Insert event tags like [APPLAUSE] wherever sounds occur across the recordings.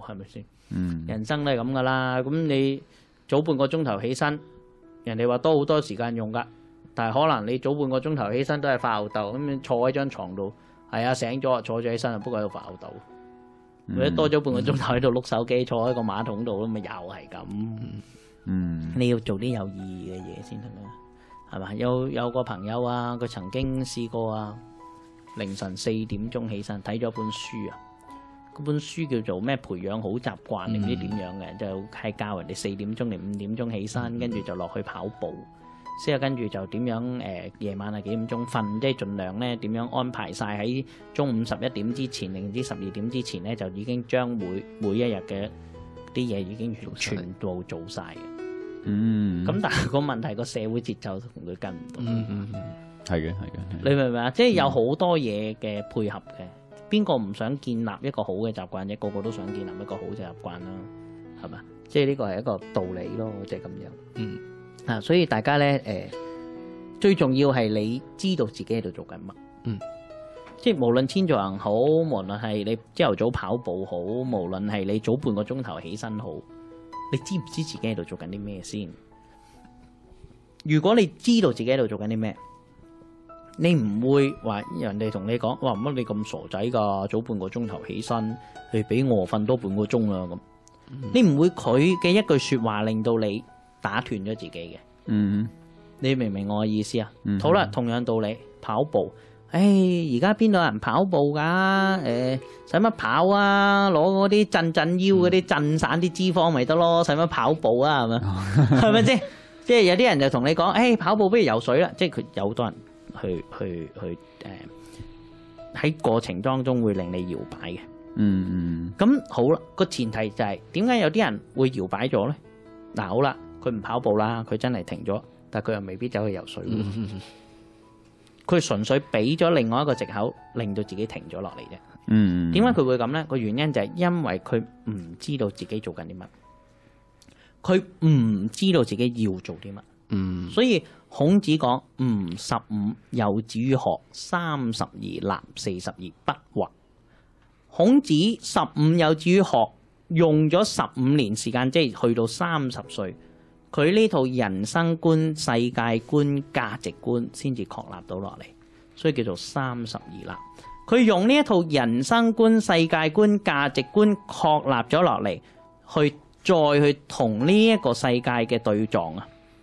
係咪先？嗯人生都係咁噶啦。咁你早半個鐘頭起身，人哋話多好多時間用噶，但係可能你早半個鐘頭起身都係發吽豆，咁你坐喺張床度，係啊醒咗坐咗起身，不過喺度發吽豆。或者多咗半個鐘頭喺度碌手機，坐喺個馬桶度，咁咪又係咁。嗯你要做啲有意義嘅嘢先得啦，係嘛？有有個朋友啊，佢曾經試過啊，凌晨四點鐘起身睇咗本書啊，嗰本書叫做咩培養好習慣定唔知點樣嘅，就係教人哋四點鐘定五點鐘起身，跟住就落去跑步。之後跟住就點樣誒、呃夜晚係幾點鐘瞓，即係盡量咧點樣安排晒喺中午十一點之前定唔知十二點之前咧，就已經將每每一日嘅啲嘢已經做晒全部做晒嘅。嗯，咁、但係個問題個社會節奏同佢跟唔到，嗯嗯嗯係嘅係嘅，你明唔明啊？即係有好多嘢嘅配合嘅，邊個唔想建立一個好嘅習慣啫？個個都想建立一個好嘅習慣啦，係嘛？即係呢個係一個道理咯，即係咁樣。嗯啊，所以大家咧誒、最重要係你知道自己喺度做緊乜。嗯，即係無論天造人好，無論係你朝頭早跑步好，無論係你早半個鐘頭起身好，你知唔知自己喺度做緊啲咩先？如果你知道自己喺度做緊啲咩，你唔會話人哋同你講，哇乜你咁傻仔㗎？早半個鐘頭起身，你俾我瞓多半個鐘啦咁。你唔會佢嘅一句説話令到你打斷咗自己嘅。嗯你明唔明我嘅意思啊？嗯好啦，同樣道理，跑步。誒，而家邊度有人跑步㗎？誒、使乜跑啊？攞嗰啲震震腰嗰啲震散啲脂肪咪得咯，使乜跑步啊？係咪？[LAUGHS] 係咪先？即係有啲人就同你講，誒、跑步不如游水啦。即係佢有好多人去去去誒喺、過程當中會令你搖擺嘅。嗯嗯咁好啦，個前提就係點解有啲人會搖擺咗咧？嗱，好啦，佢唔跑步啦，佢真係停咗，但係佢又未必走去游水佢純粹俾咗另外一個藉口，令到自己停咗落嚟啫。嗯，點解佢會咁呢？個原因就係因為佢唔知道自己做緊啲乜，佢唔知道自己要做啲乜。嗯所以孔子講：吾十五有志於學，三十而立，四十而不惑。孔子十五有志於學，用咗十五年時間，即係去到三十歲，佢呢套人生觀、世界觀、價值觀先至確立到落嚟，所以叫做三十而立。佢用呢一套人生觀、世界觀、價值觀確立咗落嚟，去再去同呢一個世界嘅對撞啊！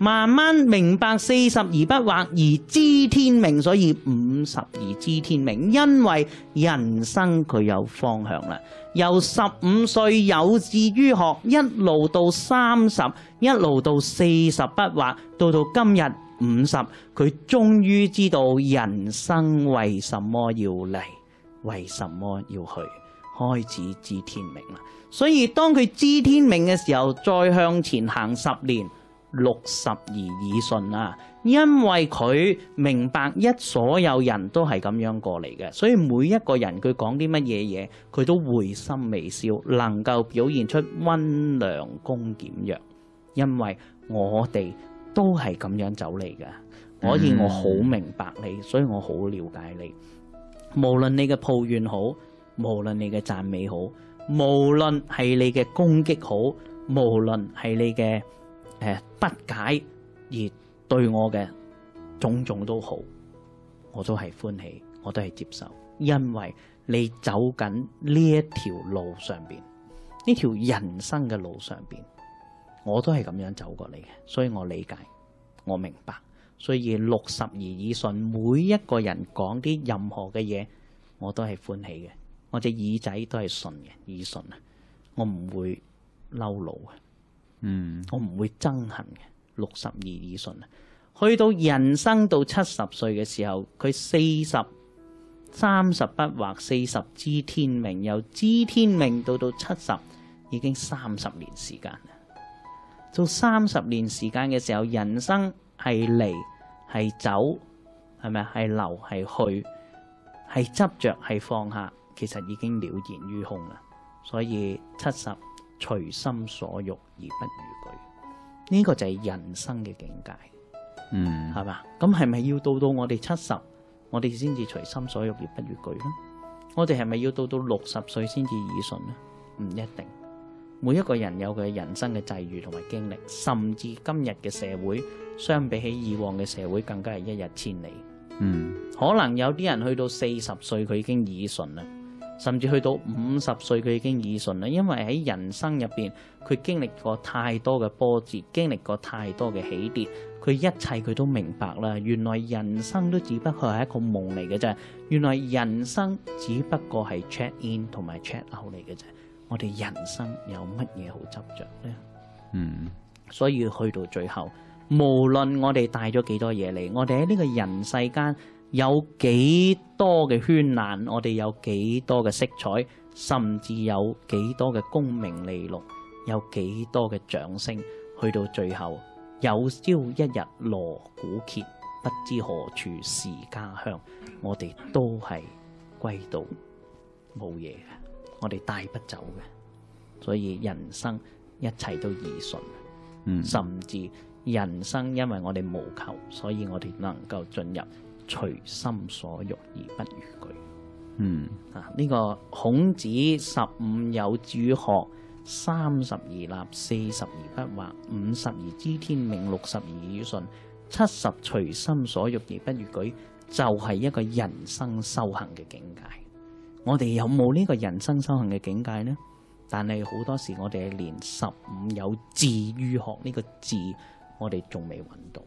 慢慢明白四十而不惑而知天命，所以五十而知天命，因为人生佢有方向啦。由十五岁有志于学，一路到三十，一路到四十不惑，到到今日五十，佢终于知道人生为什么要嚟，为什么要去，开始知天命啦。所以当佢知天命嘅时候，再向前行十年。六十而耳順啊！因為佢明白一所有人都係咁樣過嚟嘅，所以每一個人佢講啲乜嘢嘢，佢都會心微笑，能夠表現出温良恭儉讓。因為我哋都係咁樣走嚟嘅，所以我好明白你，所以我好了解你。無論你嘅抱怨好，無論你嘅讚美好，無論係你嘅攻擊好，無論係你嘅誒不解而對我嘅種種都好，我都係歡喜，我都係接受，因為你走緊呢一條路上边，呢條人生嘅路上边，我都係咁樣走過嚟嘅，所以我理解，我明白，所以六十而耳順，每一個人講啲任何嘅嘢，我都係歡喜嘅，我隻耳仔都係順嘅，耳順啊，我唔會嬲怒嘅，嗯我唔會憎恨嘅。六十二以順啊，去到人生到七十歲嘅時候，佢四十三十不惑，四十知天命，由知天命到到七十，已經三十年時間啦。到三十年時間嘅時候，人生係嚟係走，係咪啊？係留係去，係執着係放下，其實已經了然於空啦。所以七十隨心所欲而不逾矩，呢、個就係人生嘅境界，嗯係嘛？咁係咪要到到我哋七十，我哋先至隨心所欲而不逾矩呢？我哋係咪要到到六十歲先至耳順呢？唔一定。每一個人有佢人生嘅際遇同埋經歷，甚至今日嘅社會，相比起以往嘅社會，更加係一日千里。嗯可能有啲人去到四十歲，佢已經耳順啦，甚至去到五十歲，佢已經耳順啦。因為喺人生入邊，佢經歷過太多嘅波折，經歷過太多嘅起跌，佢一切佢都明白啦。原來人生都只不過係一個夢嚟嘅啫，原來人生只不過係 check in 同埋 check out 嚟嘅啫。我哋人生有乜嘢好執着呢？嗯所以去到最後，無論我哋帶咗幾多嘢嚟，我哋喺呢個人世間有幾多嘅絢爛，我哋有幾多嘅色彩，甚至有幾多嘅功名利禄，有幾多嘅掌聲，去到最後，有朝一日鑼鼓歇，不知何處是家鄉，我哋都係歸到冇嘢嘅，我哋帶不走嘅，所以人生一切都易順。嗯甚至人生因為我哋無求，所以我哋能夠進入隨心所欲而不逾矩。嗯啊！呢、個孔子十五有主學，三十而立，四十而不惑，五十而知天命，六十而耳順，七十隨心所欲而不逾矩，就係、一個人生修行嘅境界。我哋有冇呢個人生修行嘅境界呢？但係好多時我哋係連十五有志于學呢個志，我哋仲未揾到。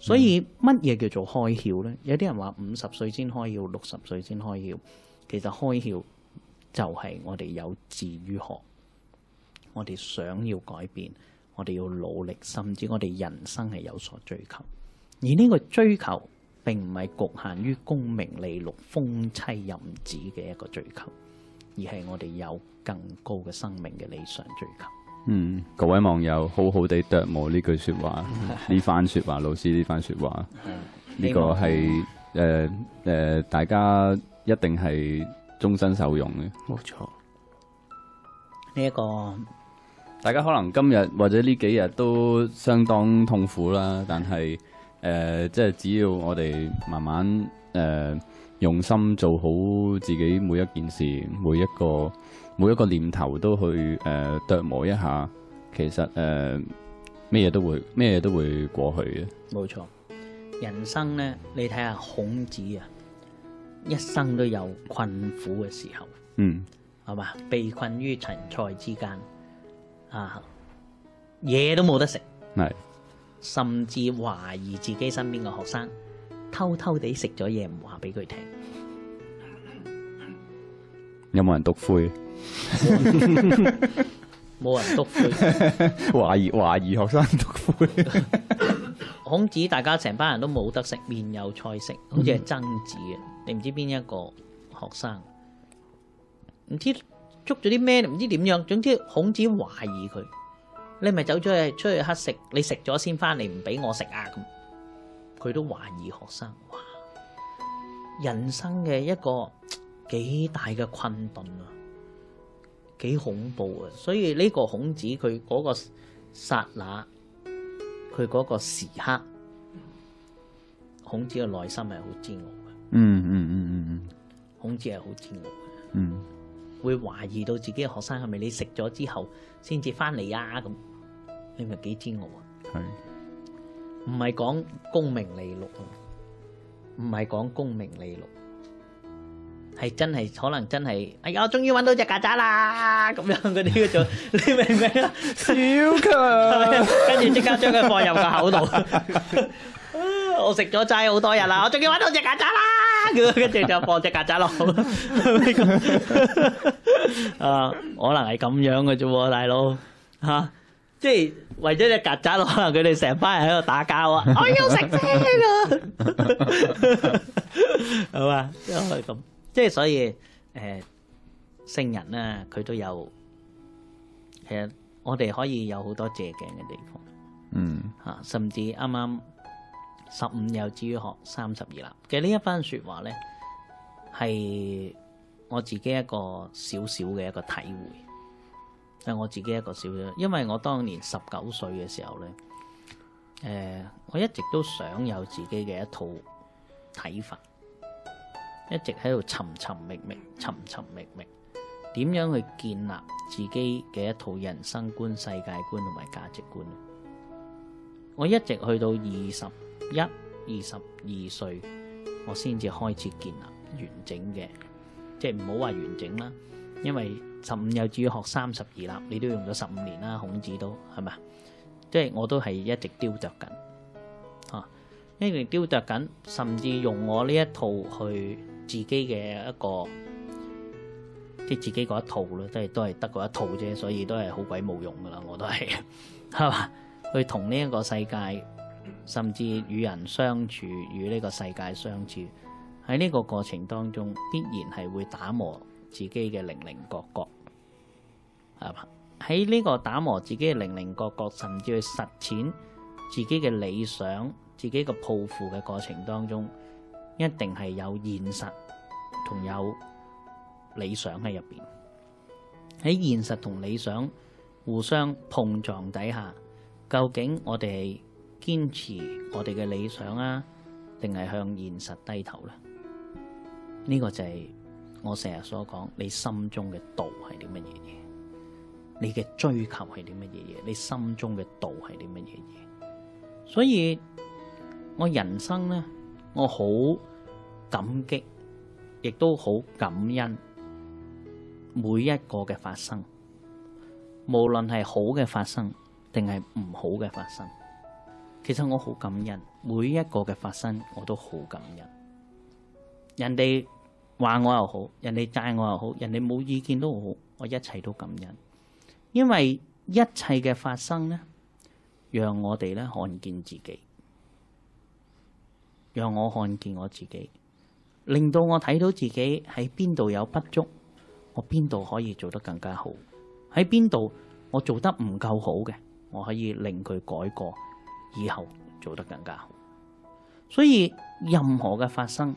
所以乜嘢叫做開竅呢？有啲人話五十歲先開竅，六十歲先開竅。其實開竅就係我哋有志於學，我哋想要改變，我哋要努力，甚至我哋人生係有所追求。而呢個追求並唔係局限於功名利禄、風妻淫子嘅一個追求，而係我哋有更高嘅生命嘅理想追求。嗯，各位網友好好地琢磨呢句說話，[LAUGHS] 呢番說話，老師呢番說話，呢個希望係誒誒，大家一定係終身受用嘅。冇錯。呢、一個大家可能今日或者呢幾日都相當痛苦啦，但係誒、呃即係只要我哋慢慢誒、呃用心做好自己每一件事，每一個每一個念頭都去誒、呃琢磨一下，其實誒咩嘢都會咩嘢都會過去嘅。冇錯，人生呢，你睇下孔子啊，一生都有困苦嘅時候。嗯係嘛？被困於陳菜之間，啊，嘢都冇得食，係甚至懷疑自己身邊嘅學生偷偷地食咗嘢，唔話俾佢聽。有冇人篤灰？冇人督佢。[LAUGHS] 懷疑懷疑學生篤灰。[LAUGHS] 孔子大家成班人都冇得食，面有菜食，好似係曾子啊，你唔知邊一個學生，唔知捉咗啲咩，唔知點樣，總之孔子懷疑佢，你咪走咗去出去乞食，你食咗先翻嚟，唔俾我食啊咁，佢都懷疑學生，哇！人生嘅一個幾大嘅困頓啊，幾恐怖啊！所以呢個孔子佢嗰個剎那。佢嗰個時刻，孔子嘅內心係好煎熬嘅。嗯嗯嗯嗯嗯孔子係好煎熬嘅，嗯會懷疑到自己嘅學生係咪你食咗之後先至翻嚟啊？咁你咪幾煎熬啊？係唔係講功名利禄啊，唔係講功名利禄，係真係可能真係，哎呀，我終於揾到隻曱甴啦！咁樣嗰啲叫做，你明唔明啊？小強。[LAUGHS] 跟住即刻將佢放入個口度。啊 [LAUGHS] 我食咗齋好多日啦，我終於揾到隻曱甴啦！咁跟住就放隻曱甴落 [LAUGHS] 啊，可能係咁樣嘅啫喎，大佬。嚇、即係為咗只曱甴，可能佢哋成班人喺度打交啊！[LAUGHS] 我要食先啊，係嘛？即係咁，即係所以誒、聖人咧，佢都有其實我哋可以有好多借鏡嘅地方。嗯嚇，甚至啱啱十五有志於學，三十而立嘅呢一番説話咧，係我自己一個少少嘅一個體會，係我自己一個小小，因為我當年十九歲嘅時候咧，誒、我一直都想有自己嘅一套睇法，一直喺度尋尋覓覓、尋尋覓覓，點樣去建立自己嘅一套人生觀、世界觀同埋價值觀。我一直去到二十一、二十二歲，我先至開始建立完整嘅，即係唔好話完整啦，因為十五有志於學三十二立，你都用咗十五年啦，孔子都係咪？即係我都係一直雕琢緊，啊，一直雕琢緊，甚至用我呢一套去自己嘅一個，即系自己嗰一套咯，都係都系得嗰一套啫，所以都係好鬼冇用噶啦，我都係係嘛？去同呢一個世界，甚至与人相處，與呢個世界相處，喺呢個過程當中，必然係會打磨自己嘅零零角角，係嘛？喺呢個打磨自己嘅零零角角，甚至去實踐自己嘅理想、自己嘅抱負嘅過程當中，一定係有現實同有理想喺入边。喺現實同理想互相碰撞底下，究竟我哋係堅持我哋嘅理想啊，定係向現實低頭呢？呢、個就係我成日所講，你心中嘅道係啲乜嘢嘢？你嘅追求係啲乜嘢嘢？你心中嘅道係啲乜嘢嘢？所以我人生呢，我好感激，亦都好感恩每一個嘅發生，無論係好嘅發生，定係唔好嘅發生。其實我好感恩每一個嘅發生，我都好感恩。人哋話我又好，人哋讚我又好，人哋冇意見都好，我一切都感恩。因為一切嘅發生呢，讓我哋咧看見自己，讓我看見我自己，令到我睇到自己喺邊度有不足，我邊度可以做得更加好，喺邊度我做得唔夠好嘅，我可以令佢改過，以後做得更加好。所以任何嘅發生，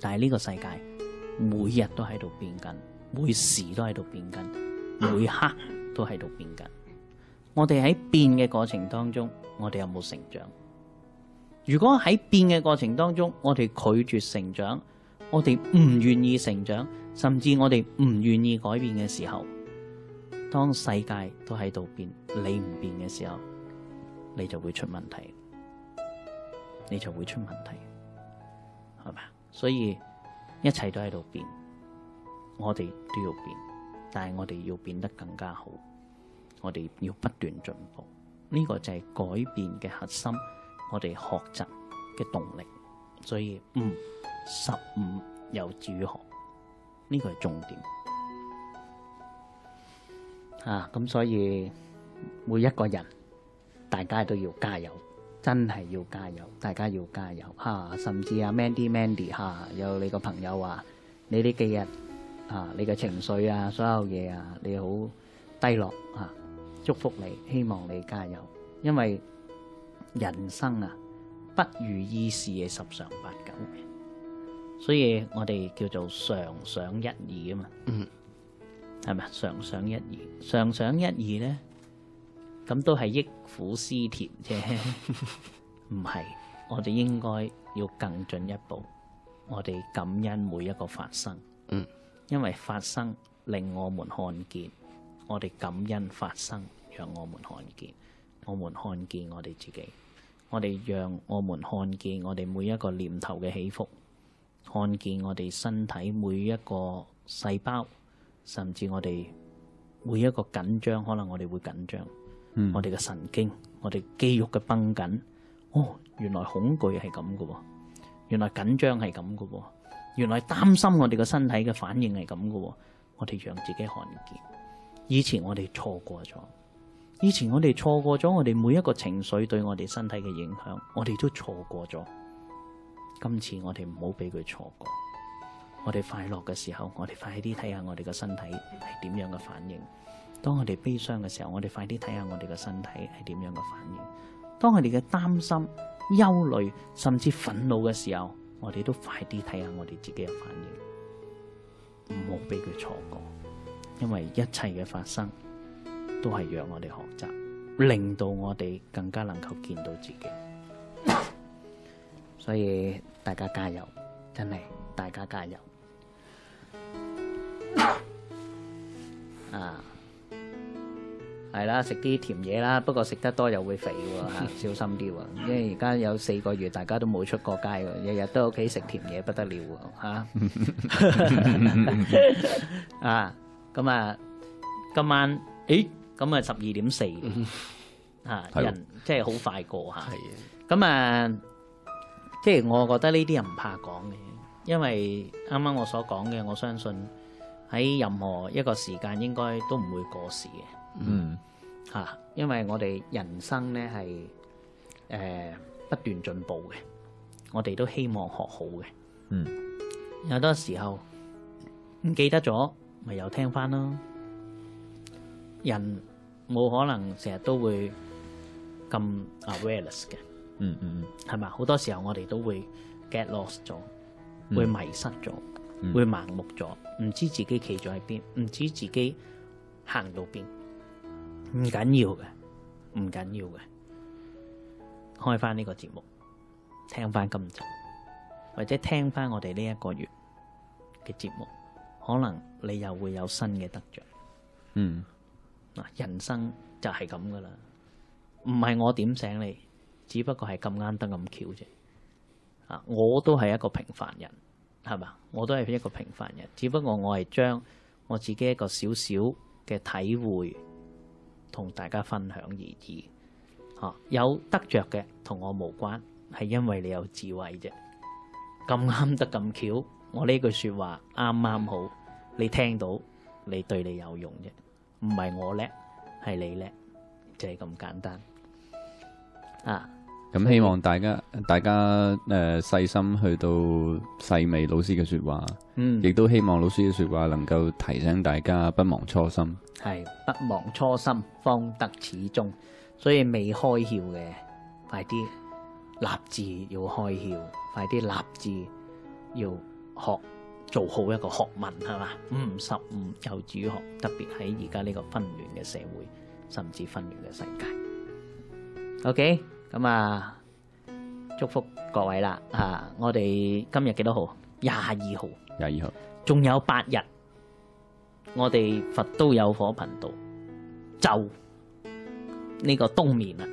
但係呢個世界每日都喺度變緊，每時都喺度變緊，每刻都喺度變緊。我哋喺變嘅過程當中，我哋有冇成長？如果喺變嘅過程當中，我哋拒絕成長，我哋唔願意成長，甚至我哋唔願意改變嘅時候，當世界都喺度變，你唔變嘅時候，你就會出問題，你就會出問題，係咪啊？所以一切都喺度变，我哋都要变，但系我哋要变得更加好，我哋要不断进步，呢、个就系改变嘅核心，我哋学习嘅动力。所以五十五有主学，呢、个系重点。啊，咁所以每一个人，大家都要加油，真係要加油，大家要加油嚇、甚至啊 Mandy Mandy 嚇、有你個朋友話你呢幾日啊，你嘅情緒啊，所有嘢啊，你好低落啊，祝福你，希望你加油，因為人生啊，不如意事嘅十常八九嘅，所以我哋叫做常想一二啊嘛。嗯。係咪啊？常想一二，常想一二咧，咁都係憶苦思甜啫，[LAUGHS] 唔係。我哋應該要更進一步，我哋感恩每一個發生，嗯，因為發生令我們看見，我哋感恩發生，讓我們看見，我們看見我哋自己，我哋讓我們看見我哋每一個念頭嘅起伏，看見我哋身體每一個細胞，甚至我哋每一個緊張，可能我哋會緊張，我哋嘅神經，我哋肌肉嘅繃緊，哦，原來恐懼係咁嘅，原來緊張係咁嘅，原來擔心我哋個身體嘅反應係咁嘅，我哋讓自己看見。以前我哋錯過咗，以前我哋錯過咗我哋每一個情緒對我哋身體嘅影響，我哋都錯過咗。今次我哋唔好俾佢錯過。我哋快樂嘅時候，我哋快啲睇下我哋個身體係點樣嘅反應；當我哋悲傷嘅時候，我哋快啲睇下我哋嘅身體係點樣嘅反應；當我哋嘅擔心、憂慮甚至憤怒嘅時候，我哋都快啲睇下我哋自己嘅反應，唔好俾佢錯過。因為一切嘅發生都係讓我哋學習，令到我哋更加能夠見到自己。所以大家加油，真係大家加油啊！係啦，食啲甜嘢啦，不過食得多又會肥喎，[LAUGHS] 小心啲喎。因為而家有四個月，大家都冇出過街喎，日日都喺屋企食甜嘢不得了喎，嚇 [LAUGHS] 啊！咁啊，今晚誒咁啊十二點四啊，人即係好快過嚇。係啊，咁啊，即係我覺得呢啲人唔怕講嘅，因為啱啱我所講嘅，我相信喺任何一個時間應該都唔會過時嘅嗯吓、因為我哋人生咧係誒不斷進步嘅，我哋都希望學好嘅。嗯有好多時候唔記得咗，咪又聽翻咯。人冇可能成日都會咁 awareness 嘅。嗯嗯嗯係嘛？好多時候我哋都會 get lost 咗，嗯會迷失咗，嗯會盲目咗，唔知自己企咗喺邊，唔知自己行到邊。唔緊要嘅，唔緊要嘅。開翻呢個節目，聽翻今集，或者聽翻我哋呢一個月嘅節目，可能你又會有新嘅得着。嗯嗱，人生就係咁噶啦，唔係我點醒你，只不過係咁啱得咁巧啫。啊，我都係一個平凡人，係嘛？我都係一個平凡人，只不過我係將我自己一個少少嘅體會同大家分享而已。嚇、有得着嘅同我無關，係因為你有智慧啫。咁啱得咁巧，我呢句説話啱啱好，你聽到，你對你有用啫。唔係我叻，係你叻，就係咁簡單。啊，咁希望大家大家誒細心去到細微老師嘅説話，嗯，亦都希望老師嘅説話能夠提醒大家不忘初心。係不忘初心，方得始終。所以未開竅嘅，快啲立志要開竅，快啲立志要學做好一個學問，係嘛？五十五有主學，特別喺而家呢個紛亂嘅社會，甚至紛亂嘅世界。OK，咁啊，祝福各位啦啊、我哋今日幾多號？廿二號。廿二號，仲有八日，我哋佛都有火頻道就呢個冬眠啦。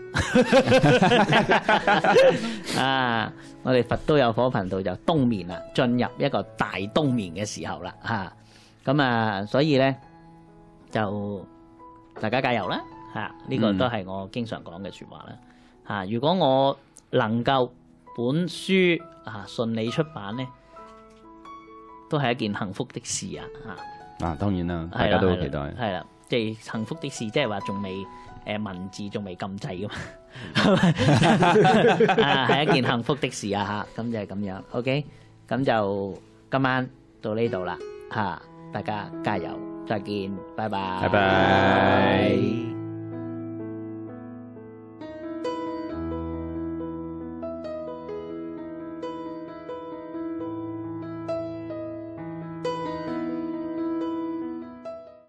[LAUGHS] 啊，我哋佛都有火頻道就冬眠啦，進入一個大冬眠嘅時候啦。吓、咁啊，所以咧就大家加油啦。吓、呢、個嗯都係我經常講嘅說話啦。吓、如果我能夠本書啊順利出版咧，都係一件幸福的事啊！嚇，啊當然啦，大家都好期待。係啦，即係幸福的事，即係話仲未誒文字仲未禁制噶嘛，[LAUGHS] 啊係一件幸福的事啊嚇，咁就係咁樣，OK，咁就今晚到呢度啦嚇，大家加油，再見，拜拜，拜拜。